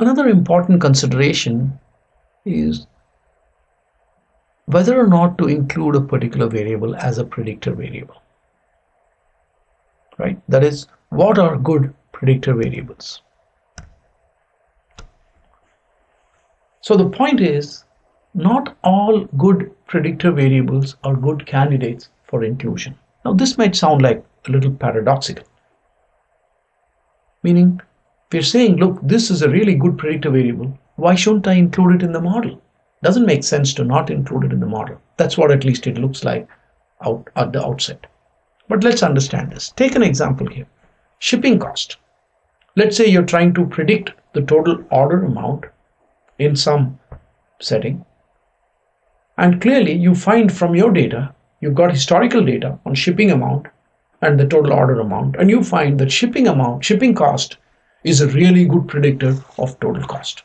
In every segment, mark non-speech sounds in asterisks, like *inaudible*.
Another important consideration is whether or not to include a particular variable as a predictor variable. Right? That is, what are good predictor variables? So the point is, not all good predictor variables are good candidates for inclusion. Now this might sound like a little paradoxical. Meaning, we're saying, look, this is a really good predictor variable. Why shouldn't I include it in the model? Doesn't make sense to not include it in the model. That's what at least it looks like out at the outset. But let's understand this. Take an example here. Shipping cost. Let's say you're trying to predict the total order amount in some setting. And clearly you find from your data, you've got historical data on shipping amount and the total order amount. And you find that shipping amount, shipping cost is a really good predictor of total cost.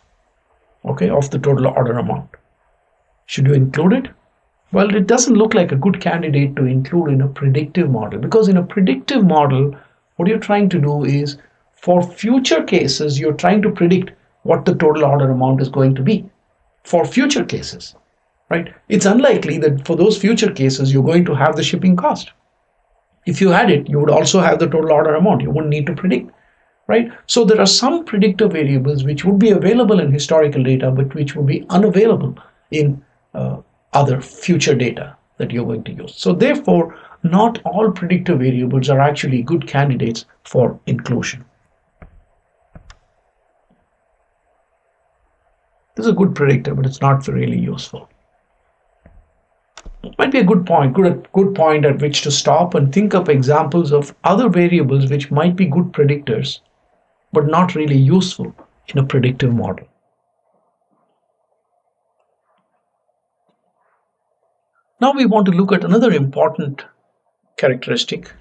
Okay, of the total order amount. Should you include it? Well, it doesn't look like a good candidate to include in a predictive model because in a predictive model, what you're trying to do is for future cases, you're trying to predict what the total order amount is going to be for future cases, right? It's unlikely that for those future cases, you're going to have the shipping cost. If you had it, you would also have the total order amount. You wouldn't need to predict, right? So there are some predictor variables which would be available in historical data, but which would be unavailable in uh, other future data that you're going to use. So therefore, not all predictor variables are actually good candidates for inclusion. This is a good predictor, but it's not really useful. It might be a good point, good, good point at which to stop and think of examples of other variables which might be good predictors, but not really useful in a predictive model. Now we want to look at another important characteristic,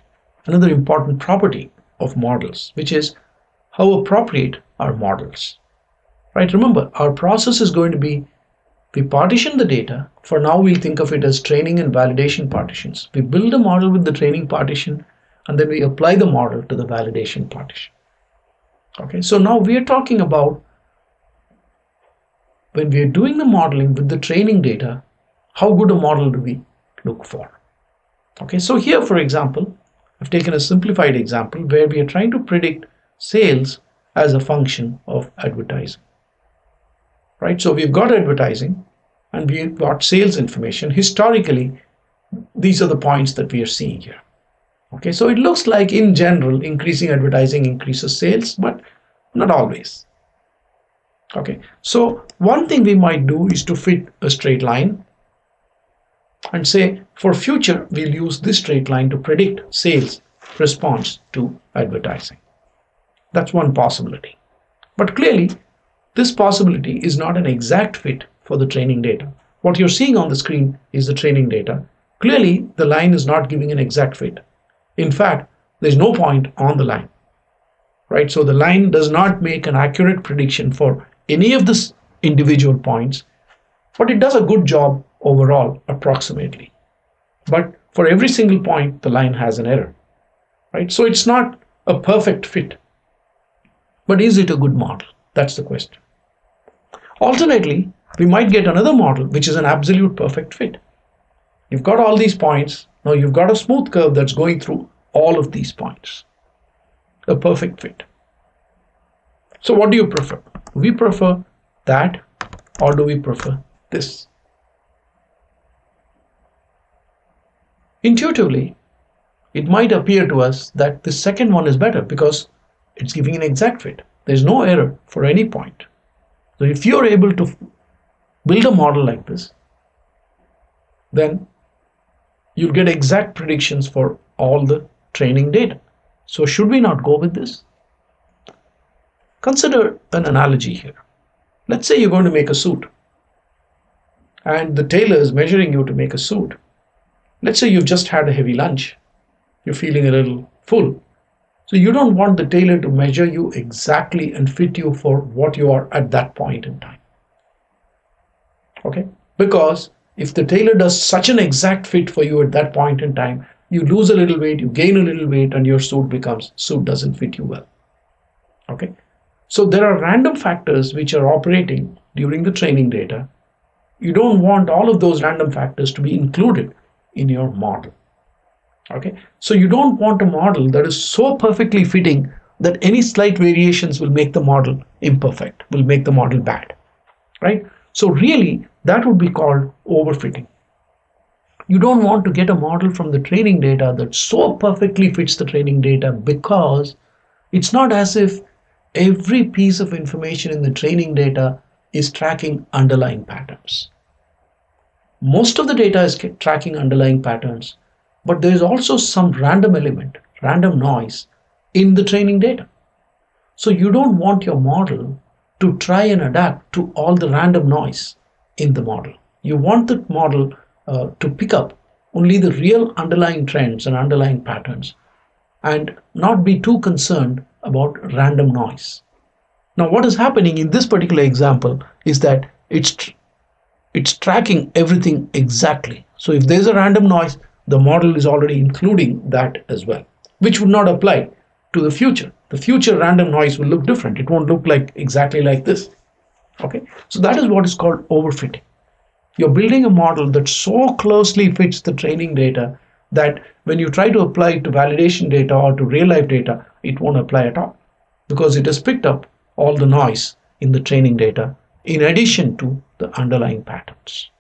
another important property of models, which is how appropriate are models. Right? Remember, our process is going to be we partition the data. For now, we'll think of it as training and validation partitions. We build a model with the training partition and then we apply the model to the validation partition. Okay, so now we are talking about when we are doing the modeling with the training data, how good a model do we look for? Okay, so here, for example, I've taken a simplified example where we are trying to predict sales as a function of advertising. Right, so we've got advertising and we've got sales information. Historically, these are the points that we are seeing here. Okay, so it looks like in general, increasing advertising increases sales, but not always. Okay, so one thing we might do is to fit a straight line and say for future we'll use this straight line to predict sales response to advertising. That's one possibility. But clearly this possibility is not an exact fit for the training data. What you're seeing on the screen is the training data. Clearly the line is not giving an exact fit. In fact, there's no point on the line. Right? So the line does not make an accurate prediction for any of the individual points, but it does a good job overall approximately. But for every single point, the line has an error, right? So it's not a perfect fit. But is it a good model? That's the question. Alternately, we might get another model which is an absolute perfect fit. You've got all these points. Now you've got a smooth curve that's going through all of these points. A perfect fit. So what do you prefer? We prefer that or do we prefer this? Intuitively, it might appear to us that the second one is better because it's giving an exact fit. There's no error for any point. So if you're able to build a model like this, then you'll get exact predictions for all the training data. So should we not go with this? Consider an analogy here. Let's say you're going to make a suit and the tailor is measuring you to make a suit Let's say you've just had a heavy lunch. You're feeling a little full. So you don't want the tailor to measure you exactly and fit you for what you are at that point in time. Okay? Because if the tailor does such an exact fit for you at that point in time, you lose a little weight, you gain a little weight, and your suit becomes suit doesn't fit you well. Okay? So there are random factors which are operating during the training data. You don't want all of those random factors to be included in your model. Okay, so you don't want a model that is so perfectly fitting that any slight variations will make the model imperfect, will make the model bad, right? So really, that would be called overfitting. You don't want to get a model from the training data that so perfectly fits the training data because it's not as if every piece of information in the training data is tracking underlying patterns. Most of the data is tracking underlying patterns, but there is also some random element, random noise in the training data. So you don't want your model to try and adapt to all the random noise in the model. You want the model uh, to pick up only the real underlying trends and underlying patterns and not be too concerned about random noise. Now what is happening in this particular example is that it's tr it's tracking everything exactly. So if there's a random noise, the model is already including that as well, which would not apply to the future. The future random noise will look different. It won't look like exactly like this. Okay, so that is what is called overfitting. You're building a model that so closely fits the training data that when you try to apply it to validation data or to real life data, it won't apply at all because it has picked up all the noise in the training data in addition to the underlying patterns.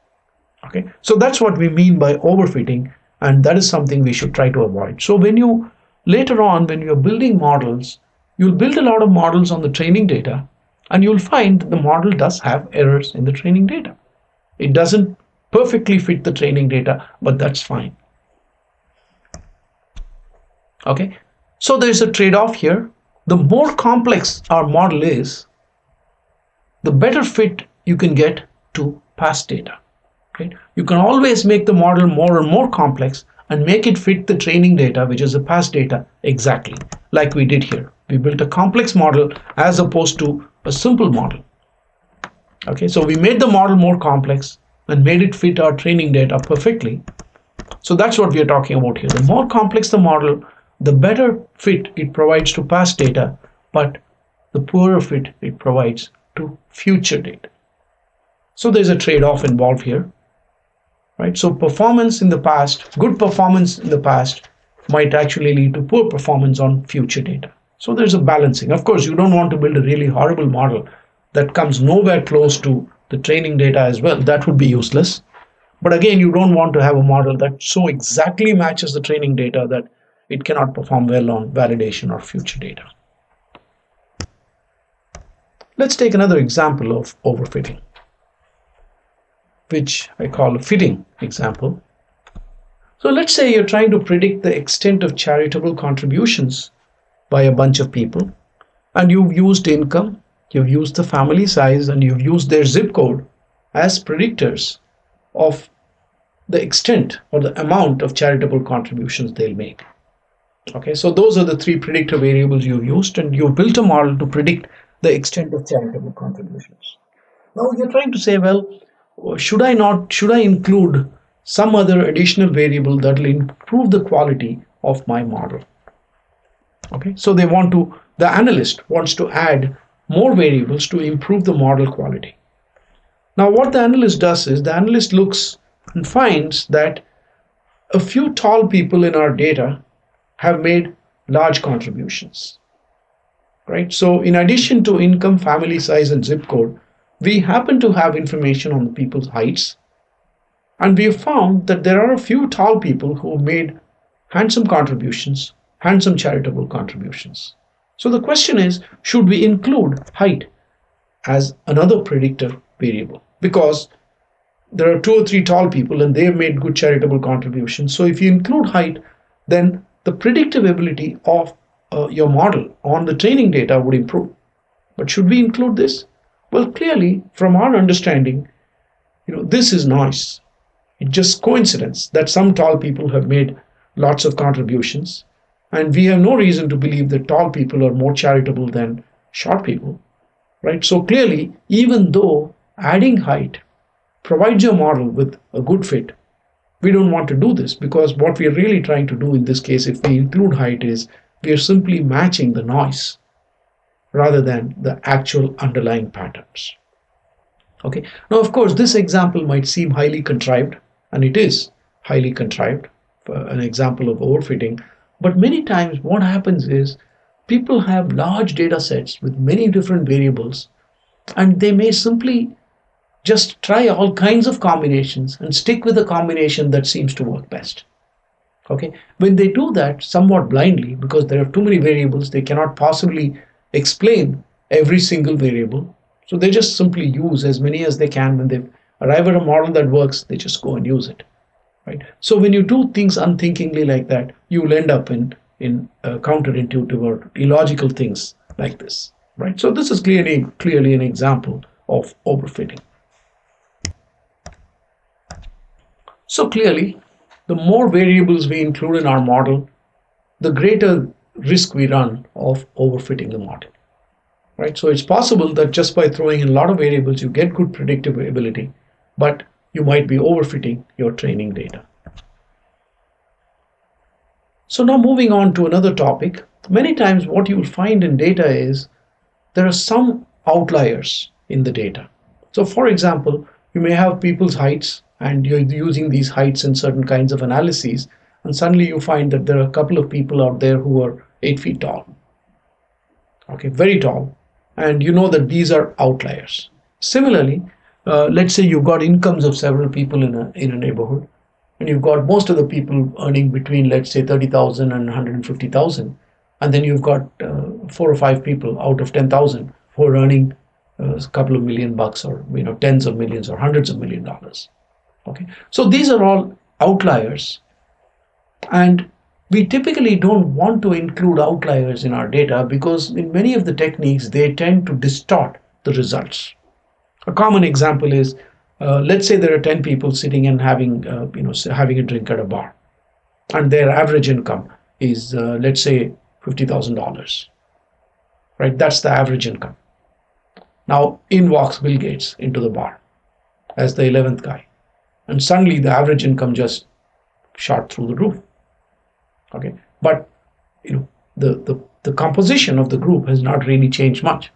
Okay, so that's what we mean by overfitting and that is something we should try to avoid. So when you later on when you're building models, you'll build a lot of models on the training data and you'll find that the model does have errors in the training data. It doesn't perfectly fit the training data, but that's fine. Okay, so there's a trade-off here. The more complex our model is, the better fit you can get to past data. Right? You can always make the model more and more complex and make it fit the training data, which is the past data exactly, like we did here. We built a complex model as opposed to a simple model. Okay, so we made the model more complex and made it fit our training data perfectly. So that's what we are talking about here. The more complex the model, the better fit it provides to past data, but the poorer fit it provides to future data. So there's a trade-off involved here right? So performance in the past, good performance in the past might actually lead to poor performance on future data. So there's a balancing. Of course, you don't want to build a really horrible model that comes nowhere close to the training data as well. That would be useless. But again, you don't want to have a model that so exactly matches the training data that it cannot perform well on validation or future data. Let's take another example of overfitting which I call a fitting example. So let's say you're trying to predict the extent of charitable contributions by a bunch of people and you've used income, you've used the family size and you've used their zip code as predictors of the extent or the amount of charitable contributions they'll make. Okay, so those are the three predictor variables you've used and you've built a model to predict the extent of charitable contributions. Now you're trying to say, well, should I not, should I include some other additional variable that will improve the quality of my model? Okay, so they want to, the analyst wants to add more variables to improve the model quality. Now what the analyst does is the analyst looks and finds that a few tall people in our data have made large contributions. Right? So in addition to income, family size, and zip code, we happen to have information on the people's heights and we have found that there are a few tall people who made handsome contributions, handsome charitable contributions. So the question is, should we include height as another predictor variable? Because there are two or three tall people and they have made good charitable contributions. So if you include height, then the predictive ability of uh, your model on the training data would improve. But should we include this? Well, clearly, from our understanding, you know, this is noise. It's just coincidence that some tall people have made lots of contributions, and we have no reason to believe that tall people are more charitable than short people, right? So clearly, even though adding height provides your model with a good fit, we don't want to do this because what we are really trying to do in this case, if we include height, is we are simply matching the noise rather than the actual underlying patterns. Okay. Now, of course, this example might seem highly contrived, and it is highly contrived, an example of overfitting. But many times what happens is people have large data sets with many different variables, and they may simply just try all kinds of combinations and stick with the combination that seems to work best. Okay, when they do that somewhat blindly because there are too many variables, they cannot possibly explain every single variable. So they just simply use as many as they can. When they arrive at a model that works, they just go and use it. Right. So when you do things unthinkingly like that, you will end up in in uh, counterintuitive or illogical things like this. Right. So this is clearly clearly an example of overfitting. So clearly, the more variables we include in our model, the greater risk we run of overfitting the model. Right? So it's possible that just by throwing in a lot of variables, you get good predictability, but you might be overfitting your training data. So now moving on to another topic, many times what you will find in data is there are some outliers in the data. So for example, you may have people's heights and you're using these heights in certain kinds of analyses and suddenly you find that there are a couple of people out there who are eight feet tall okay very tall and you know that these are outliers similarly uh, let's say you've got incomes of several people in a in a neighborhood and you've got most of the people earning between let's say 30,000 and 150,000 and then you've got uh, four or five people out of 10,000 who are earning uh, a couple of million bucks or you know tens of millions or hundreds of million dollars. Okay. So these are all outliers. And we typically don't want to include outliers in our data because in many of the techniques they tend to distort the results a common example is uh, let's say there are 10 people sitting and having uh, you know having a drink at a bar and their average income is uh, let's say $50000 right? That's the average income. Now in walks bill gates into the bar as the 11th guy and suddenly the average income just shot through the roof okay? But you know the, the the composition of the group has not really changed much.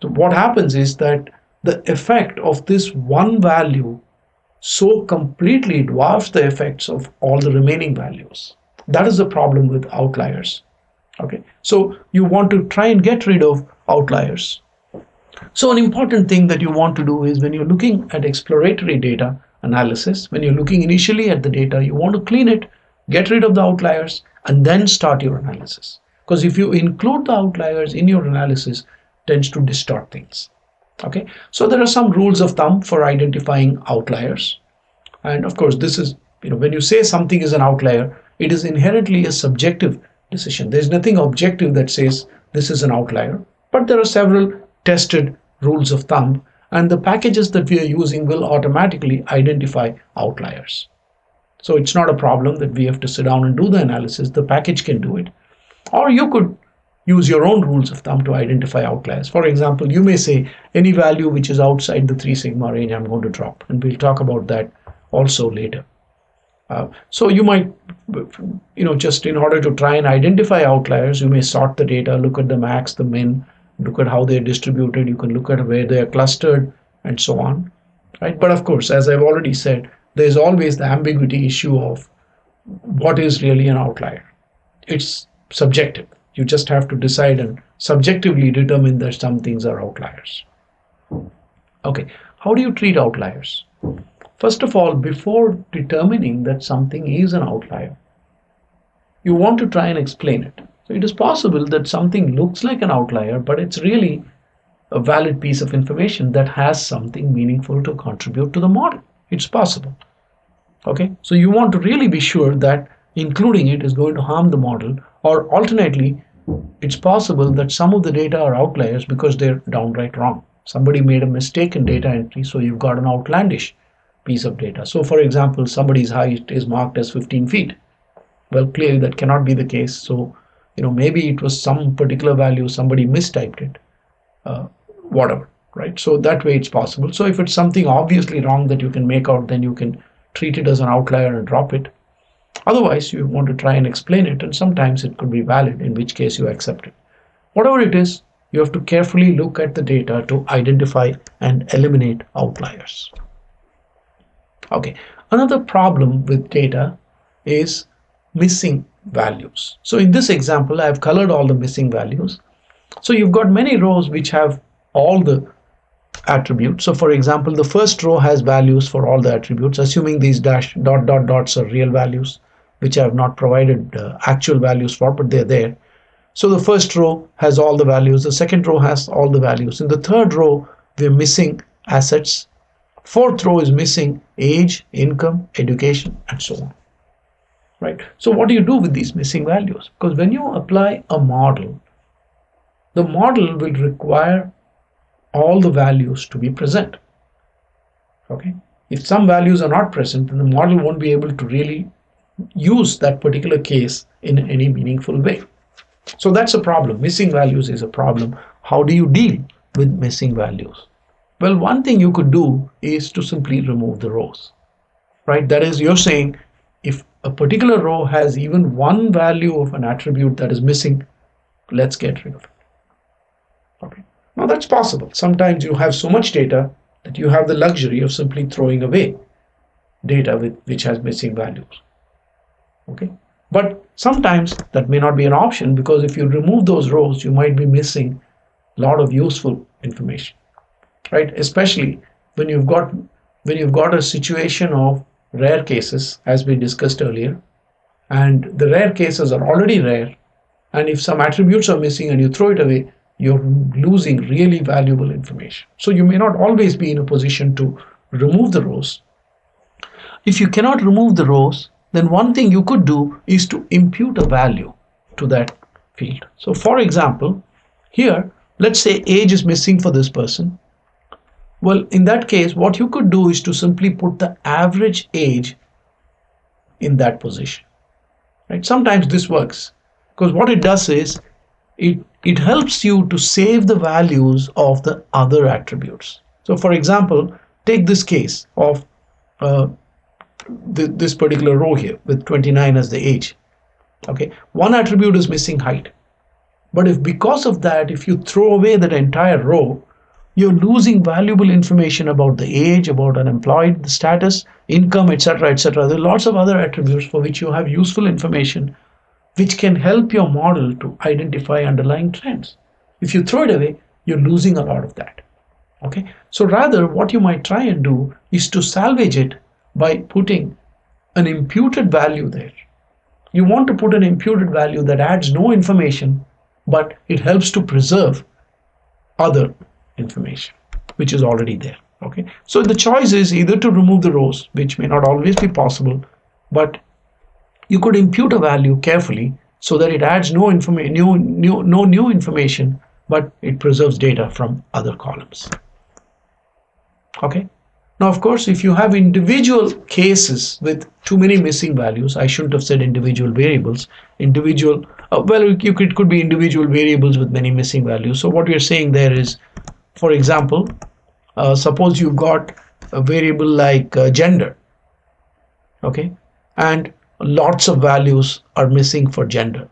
So what happens is that the effect of this one value so completely dwarfs the effects of all the remaining values that is the problem with outliers okay so you want to try and get rid of outliers so an important thing that you want to do is when you're looking at exploratory data analysis. When you're looking initially at the data, you want to clean it, get rid of the outliers, and then start your analysis. Because if you include the outliers in your analysis, tends to distort things. Okay, so there are some rules of thumb for identifying outliers. And of course, this is, you know, when you say something is an outlier, it is inherently a subjective decision. There's nothing objective that says this is an outlier, but there are several tested rules of thumb and the packages that we are using will automatically identify outliers. So it's not a problem that we have to sit down and do the analysis. The package can do it. Or you could use your own rules of thumb to identify outliers. For example, you may say any value which is outside the 3 sigma range I'm going to drop. And we'll talk about that also later. Uh, so you might, you know, just in order to try and identify outliers, you may sort the data, look at the max, the min, look at how they're distributed you can look at where they are clustered and so on right but of course as i've already said there's always the ambiguity issue of what is really an outlier it's subjective you just have to decide and subjectively determine that some things are outliers okay how do you treat outliers first of all before determining that something is an outlier you want to try and explain it so it is possible that something looks like an outlier, but it's really a valid piece of information that has something meaningful to contribute to the model. It's possible. Okay, so you want to really be sure that including it is going to harm the model, or alternately, it's possible that some of the data are outliers because they're downright wrong. Somebody made a mistake in data entry, so you've got an outlandish piece of data. So, for example, somebody's height is marked as 15 feet. Well, clearly that cannot be the case. So, you know maybe it was some particular value somebody mistyped it uh, whatever right so that way it's possible so if it's something obviously wrong that you can make out then you can treat it as an outlier and drop it otherwise you want to try and explain it and sometimes it could be valid in which case you accept it whatever it is you have to carefully look at the data to identify and eliminate outliers. Okay, another problem with data is missing values. So in this example, I've colored all the missing values. So you've got many rows which have all the attributes. So for example, the first row has values for all the attributes, assuming these dash dot dot dots are real values, which I have not provided uh, actual values for, but they're there. So the first row has all the values, the second row has all the values. In the third row, we're missing assets. Fourth row is missing age, income, education, and so on. Right? So what do you do with these missing values? Because when you apply a model, the model will require all the values to be present. Okay? If some values are not present, then the model won't be able to really use that particular case in any meaningful way. So that's a problem. Missing values is a problem. How do you deal with missing values? Well, one thing you could do is to simply remove the rows, right? That is, you're saying if a particular row has even one value of an attribute that is missing, let's get rid of it. Okay. Now that's possible. Sometimes you have so much data that you have the luxury of simply throwing away data with, which has missing values. Okay. But sometimes that may not be an option because if you remove those rows, you might be missing a lot of useful information, right? Especially when you've got when you've got a situation of rare cases, as we discussed earlier, and the rare cases are already rare, and if some attributes are missing and you throw it away, you're losing really valuable information. So you may not always be in a position to remove the rows. If you cannot remove the rows, then one thing you could do is to impute a value to that field. So for example, here, let's say age is missing for this person. Well, in that case, what you could do is to simply put the average age in that position. Right? Sometimes this works because what it does is it, it helps you to save the values of the other attributes. So for example, take this case of uh, th this particular row here with 29 as the age. Okay, one attribute is missing height. But if because of that, if you throw away that entire row, you're losing valuable information about the age, about unemployed, the status, income, etc., etc. There are lots of other attributes for which you have useful information which can help your model to identify underlying trends. If you throw it away, you're losing a lot of that. Okay, so rather what you might try and do is to salvage it by putting an imputed value there. You want to put an imputed value that adds no information, but it helps to preserve other information, which is already there. Okay, so the choice is either to remove the rows, which may not always be possible, but you could impute a value carefully so that it adds no information, new, new, no new information, but it preserves data from other columns. Okay. Now, of course, if you have individual cases with too many missing values, I shouldn't have said individual variables, individual, uh, well, you could, it could be individual variables with many missing values. So what you're saying there is, for example, uh, suppose you've got a variable like uh, gender, okay, and lots of values are missing for gender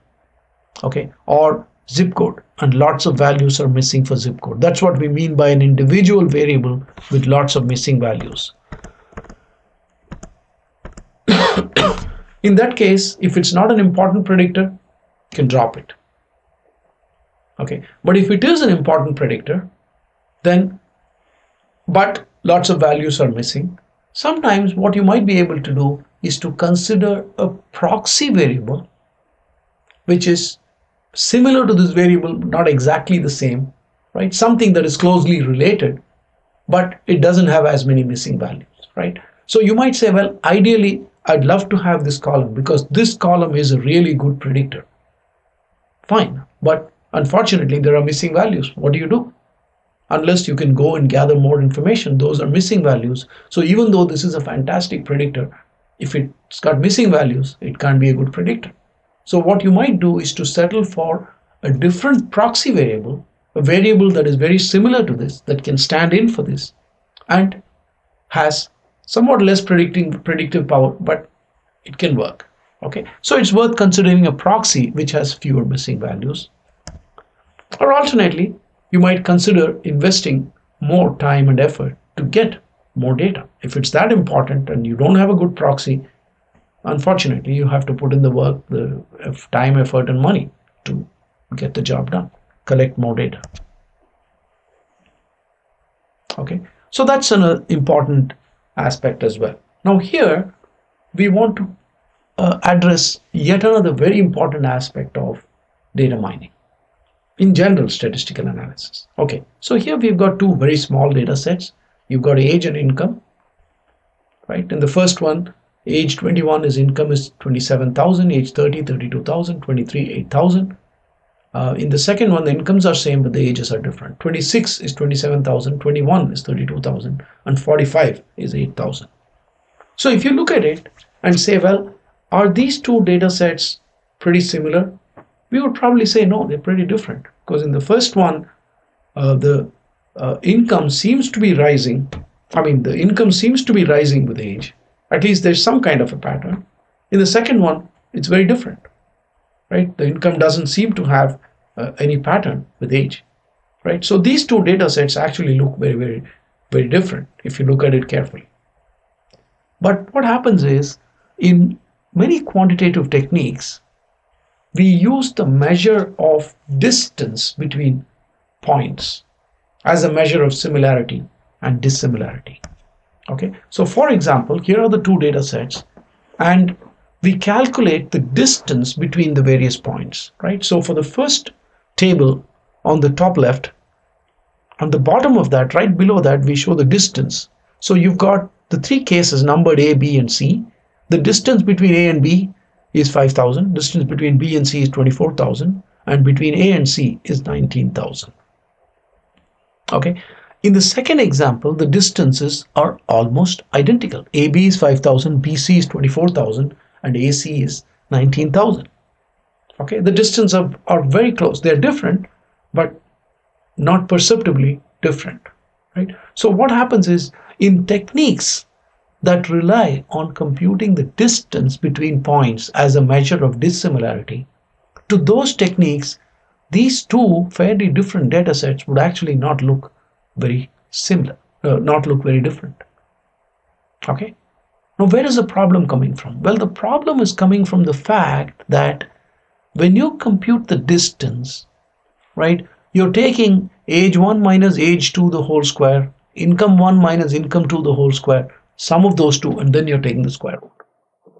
okay? Or zip code. And lots of values are missing for zip code. That's what we mean by an individual variable with lots of missing values. *coughs* In that case if it's not an important predictor you can drop it. Okay. But if it is an important predictor then but lots of values are missing sometimes what you might be able to do is to consider a proxy variable which is similar to this variable, not exactly the same, right? Something that is closely related, but it doesn't have as many missing values, right? So you might say, well, ideally, I'd love to have this column because this column is a really good predictor. Fine, but unfortunately, there are missing values. What do you do? Unless you can go and gather more information, those are missing values. So even though this is a fantastic predictor, if it's got missing values, it can't be a good predictor. So what you might do is to settle for a different proxy variable, a variable that is very similar to this, that can stand in for this, and has somewhat less predicting predictive power, but it can work. Okay, so it's worth considering a proxy which has fewer missing values. Or alternately, you might consider investing more time and effort to get more data. If it's that important and you don't have a good proxy, unfortunately, you have to put in the work, the time, effort, and money to get the job done, collect more data. Okay, so that's an uh, important aspect as well. Now here, we want to uh, address yet another very important aspect of data mining in general statistical analysis. Okay, so here we've got two very small data sets. You've got age and income, right? In the first one, age 21 is income is 27,000, age 30, 32,000, 23, 8,000. Uh, in the second one, the incomes are same, but the ages are different. 26 is 27,000, 21 is 32,000, and 45 is 8,000. So if you look at it and say, well, are these two data sets pretty similar? We would probably say no, they're pretty different. Because in the first one, uh, the uh, income seems to be rising. I mean, the income seems to be rising with age. At least there's some kind of a pattern. In the second one, it's very different right? The income doesn't seem to have uh, any pattern with age, right? So these two data sets actually look very, very, very different if you look at it carefully. But what happens is in many quantitative techniques, we use the measure of distance between points as a measure of similarity and dissimilarity. Okay, so for example, here are the two data sets, and we calculate the distance between the various points, right? So for the first table on the top left, on the bottom of that, right below that, we show the distance. So you've got the three cases numbered A, B, and C. The distance between A and B is 5,000. Distance between B and C is 24,000. And between A and C is 19,000. Okay. In the second example, the distances are almost identical. AB is 5,000, BC is 24,000, and AC is 19,000. Okay, the distance are, are very close. They're different, but not perceptibly different, right? So what happens is in techniques that rely on computing the distance between points as a measure of dissimilarity, to those techniques, these two fairly different data sets would actually not look very similar, uh, not look very different. Okay, now, where is the problem coming from? Well, the problem is coming from the fact that when you compute the distance, right, you're taking age 1 minus age 2 the whole square, income 1 minus income 2 the whole square, sum of those two, and then you're taking the square root,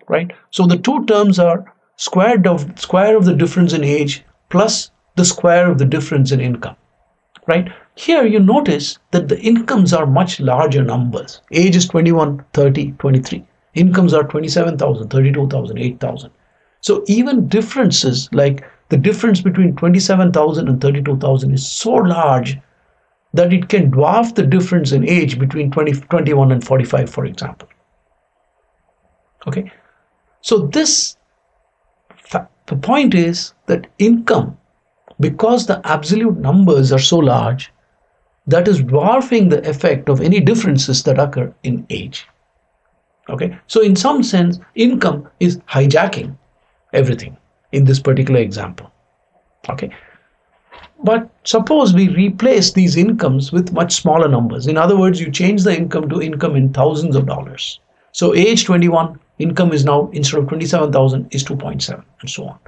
right? So the two terms are square of, square of the difference in age plus the square of the difference in income, right? Here you notice that the incomes are much larger numbers. Age is 21, 30, 23. Incomes are 27,000, 32,000, 8,000. So even differences like the difference between 27,000 and 32,000 is so large that it can dwarf the difference in age between 20, 21 and 45, for example. Okay, so this the point is that income, because the absolute numbers are so large, that is dwarfing the effect of any differences that occur in age. Okay, so in some sense, income is hijacking everything in this particular example. Okay, but suppose we replace these incomes with much smaller numbers. In other words, you change the income to income in thousands of dollars. So age 21, income is now instead of 27,000 is 2.7 and so on.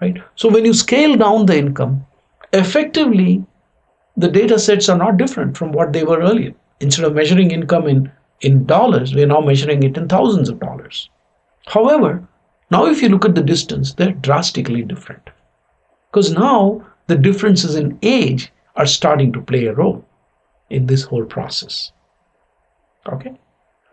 Right. So when you scale down the income, effectively the data sets are not different from what they were earlier. Instead of measuring income in, in dollars, we are now measuring it in thousands of dollars. However, now if you look at the distance, they're drastically different. Because now the differences in age are starting to play a role in this whole process. Okay?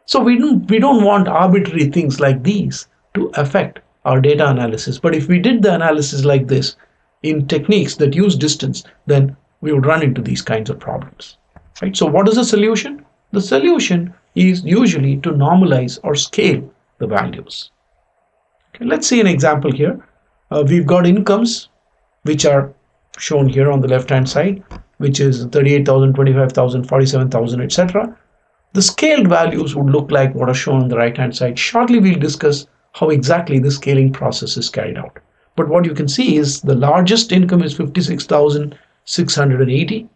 So we don't, we don't want arbitrary things like these to affect our data analysis. But if we did the analysis like this in techniques that use distance, then we would run into these kinds of problems. Right? So what is the solution? The solution is usually to normalize or scale the values. Okay, let's see an example here. Uh, we've got incomes which are shown here on the left hand side, which is 38,000, 25,000, 47,000, etc. The scaled values would look like what are shown on the right hand side. Shortly, we'll discuss how exactly the scaling process is carried out. But what you can see is the largest income is 56,000 680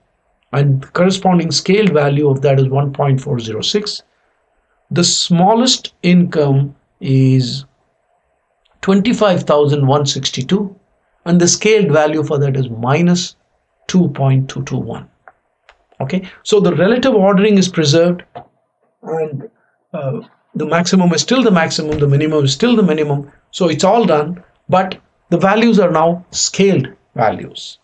and corresponding scaled value of that is 1.406 the smallest income is 25,162 and the scaled value for that is minus 2.221 okay so the relative ordering is preserved and uh, the maximum is still the maximum the minimum is still the minimum. So it's all done but the values are now scaled values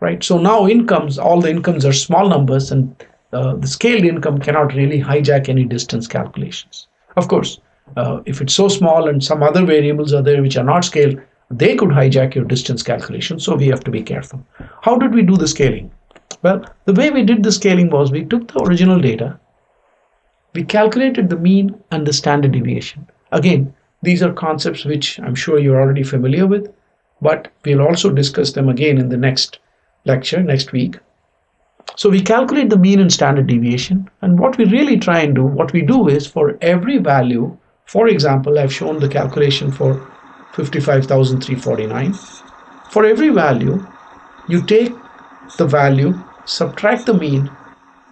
right? So now incomes all the incomes are small numbers and uh, the scaled income cannot really hijack any distance calculations. Of course uh, if it's so small and some other variables are there which are not scaled they could hijack your distance calculation. So we have to be careful. How did we do the scaling? Well the way we did the scaling was we took the original data we calculated the mean and the standard deviation. Again these are concepts which i'm sure you're already familiar with but we'll also discuss them again in the next lecture next week. So we calculate the mean and standard deviation and what we really try and do what we do is for every value for example i've shown the calculation for 55349 for every value you take the value subtract the mean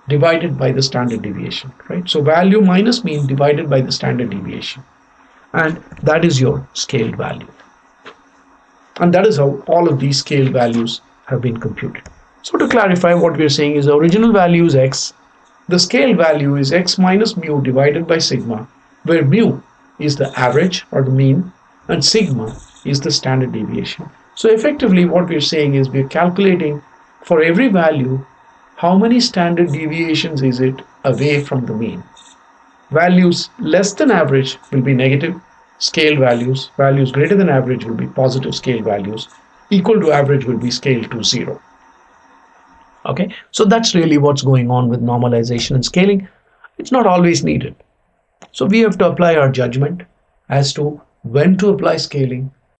divided by the standard deviation right? So value minus mean divided by the standard deviation. And that is your scaled value. And that is how all of these scaled values have been computed so to clarify what we are saying is the original value is x the scale value is x minus mu divided by sigma where mu is the average or the mean and sigma is the standard deviation. So effectively what we're saying is we're calculating for every value how many standard deviations is it away from the mean. Values less than average will be negative scale values, values greater than average will be positive scale values, equal to average will be scaled to zero. Okay, so that's really what's going on with normalization and scaling. It's not always needed. So we have to apply our judgment as to when to apply scaling